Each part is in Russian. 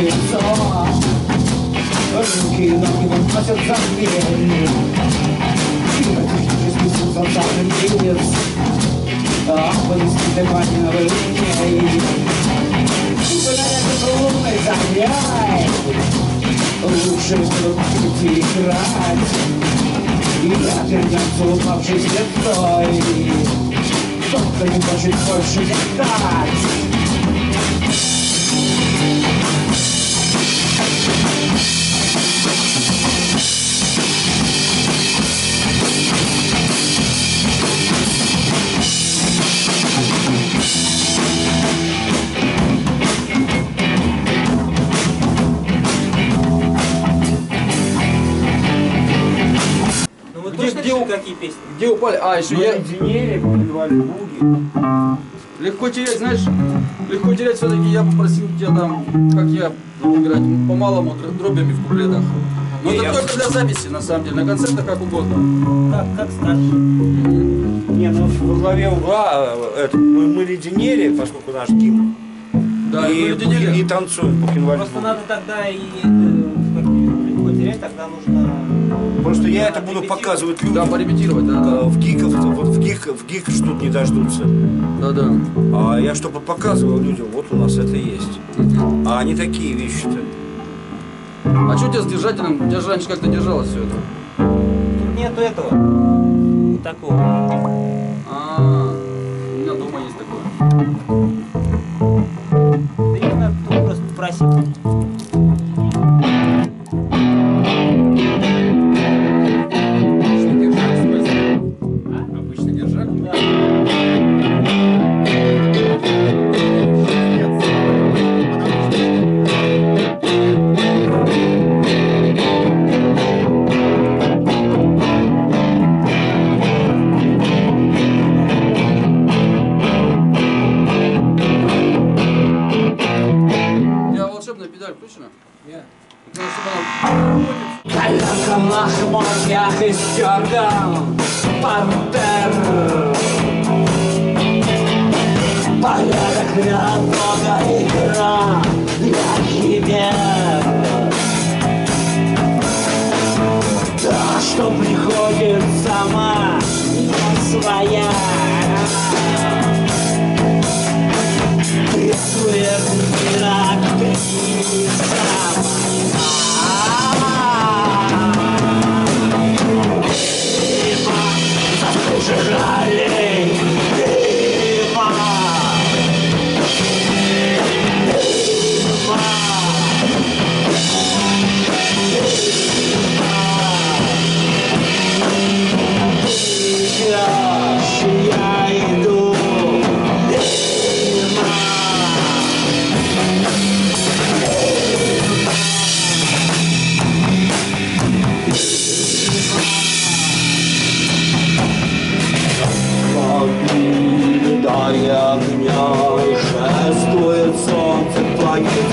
лицо Руки и ноги выносят за дверь И потихонечку смысл солдатный вниз Ах, вынесли дыхание в линей Гуляет лунный загряй Лучше вдруг играть И я вернется упавшей звездой Кто-то не хочет больше летать песни? Где упали? А, еще Мы я... леденели, подпевали буги. Легко терять, знаешь, легко терять все-таки я попросил тебя там, как я, играть по-малому др- дробями в куплетах. Но это я- только для записи, на самом деле, на концертах как угодно. Как, как скажешь. Не, ну во главе угла э, это, мы, мы леденели, поскольку наш гимн. Да, и, и, леденели. и танцуем Бухенвальд Просто надо тогда и э, как легко терять, тогда нужно... Просто я это буду показывать Да, людям. порепетировать, да. Э, В гиков, вот в гик, в гик ждут, не дождутся. Да, да. А я чтобы показывал людям, вот у нас это есть. А они такие вещи-то. А что у тебя с держателем? У тебя же раньше как-то держалось все это. Тут нету этого. Вот такого. А, у меня дома есть такое. Коляска в лохмотьях и стёргам Пантер. Порядок много игра для химер. Да, что приходит сама, не своя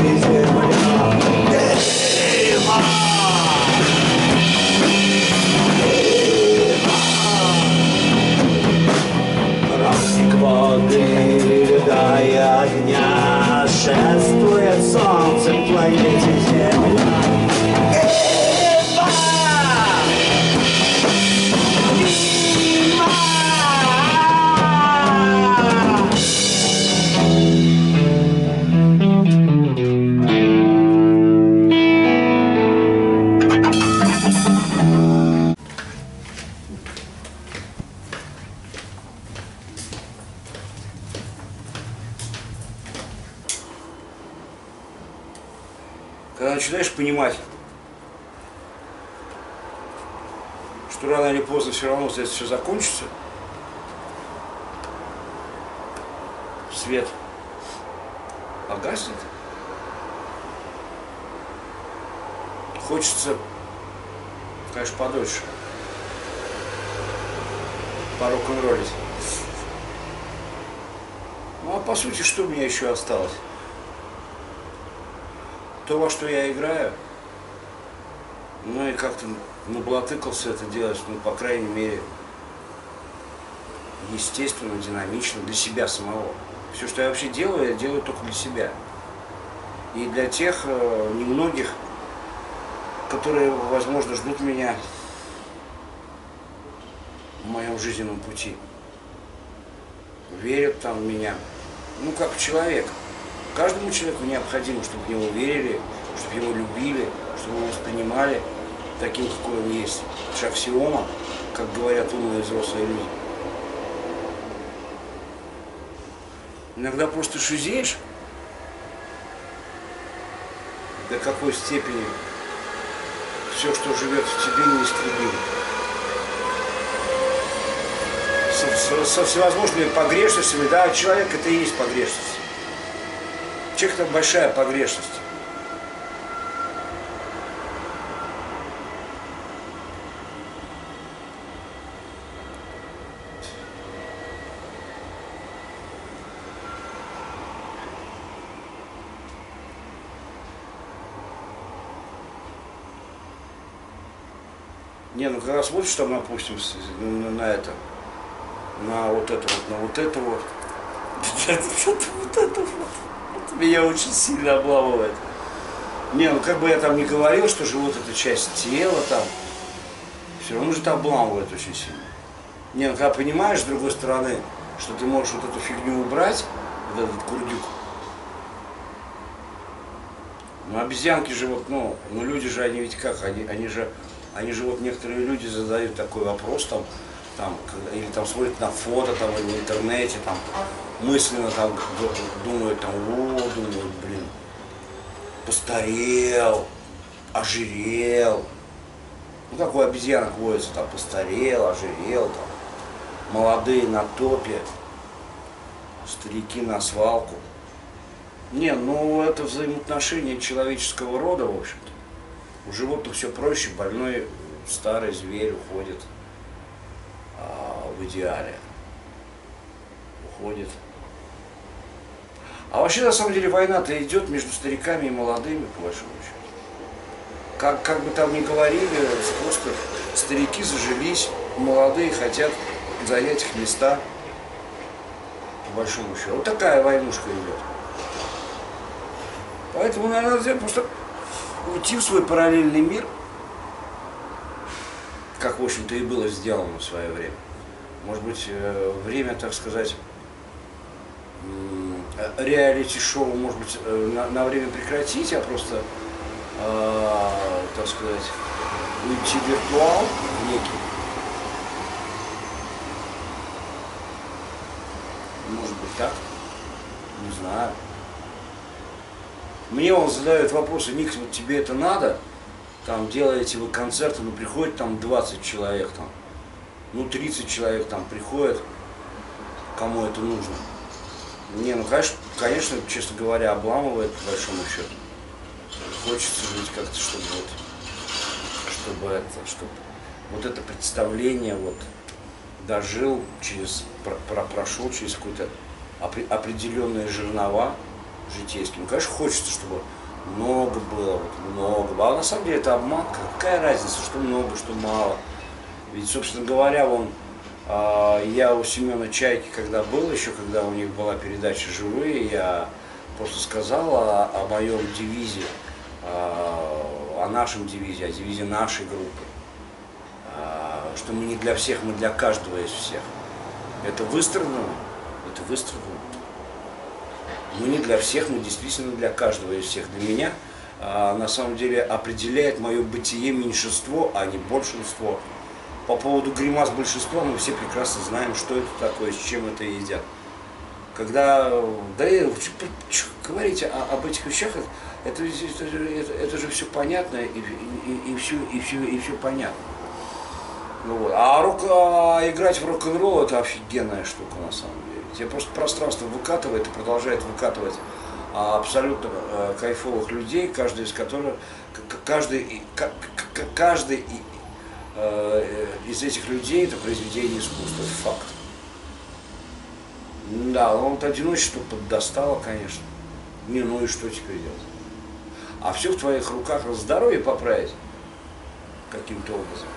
easy. Понимать, что рано или поздно все равно здесь все закончится, свет погаснет, хочется, конечно, подольше порок-н-роллить. Ну а по сути, что у меня еще осталось? То, во что я играю, ну и как-то наблатыкался это делать, ну, по крайней мере, естественно, динамично, для себя самого. Все, что я вообще делаю, я делаю только для себя. И для тех э, немногих, которые, возможно, ждут меня в моем жизненном пути. верят там в меня. Ну, как человек. Каждому человеку необходимо, чтобы в него верили, чтобы его любили, чтобы его воспринимали таким, какой он есть. Аксиома, как говорят умные взрослые люди. Иногда просто шизеешь, до какой степени все, что живет в тебе, неистребимо. Со, со- со всевозможными погрешностями, да, человек это и есть погрешность. Человек это большая погрешность. Не, ну когда смотришь там, допустим, на, на это, на вот это вот, на вот это вот, вот это вот меня очень сильно обламывает. Не, ну как бы я там не говорил, что же вот эта часть тела там, все равно же это обламывает очень сильно. Не, ну когда понимаешь, с другой стороны, что ты можешь вот эту фигню убрать, вот этот курдюк, ну, обезьянки же вот, ну, ну люди же, они ведь как, они, они же, они же вот некоторые люди задают такой вопрос там, там, или там смотрят на фото там в интернете, там, мысленно там думают, там, о, думают, блин, постарел, ожирел. Ну, как у обезьянок водится, там, постарел, ожирел, там, молодые на топе, старики на свалку. Не, ну это взаимоотношения человеческого рода, в общем-то. У животных все проще, больной старый зверь уходит в идеале. Уходит. А вообще, на самом деле, война-то идет между стариками и молодыми, по большому счету. Как, как бы там ни говорили, просто старики зажились, молодые хотят занять их места, по большому счету. Вот такая войнушка идет. Поэтому, наверное, надо просто уйти в свой параллельный мир, как, в общем-то, и было сделано в свое время. Может быть, э, время, так сказать, реалити-шоу, может быть, э, на, на время прекратить, а просто, э, так сказать, уйти виртуал некий. Может быть, так? Не знаю. Мне он задает вопросы, Ник, вот тебе это надо? Там делаете вы концерты, ну приходит там 20 человек там, ну 30 человек там приходят, кому это нужно. Не, ну конечно, конечно, честно говоря, обламывает по большому счету. Хочется жить как-то, чтобы вот, чтобы это, чтобы вот это представление вот дожил через, про- про- прошел через опре- определенные жернова житейские. Ну, конечно, хочется, чтобы много было, вот, много. А на самом деле это обман. Какая разница, что много, что мало. Ведь, собственно говоря, вон, а, я у Семена Чайки, когда был еще, когда у них была передача «Живые», я просто сказал о, о моем девизе, а, о нашем девизе, о девизе нашей группы. А, что мы не для всех, мы для каждого из всех. Это выстрадано, это выстрадано. Мы не для всех, мы действительно для каждого из всех. Для меня а, на самом деле определяет мое бытие меньшинство, а не большинство. По поводу гримас большинства мы все прекрасно знаем, что это такое, с чем это едят. Когда, да и говорить о- об этих вещах, это, это, это- это же все понятно и, и, и, все, и, все, и все понятно. Ну вот. А рок, а играть в рок-н-ролл это офигенная штука на самом деле. Тебе просто пространство выкатывает и продолжает выкатывать а, абсолютно э, кайфовых людей, каждый из которых, каждый, каждый из этих людей это произведение искусства, это факт. Да, он вот одиночество поддостало, конечно. Не, ну и что теперь делать? А все в твоих руках здоровье поправить каким-то образом.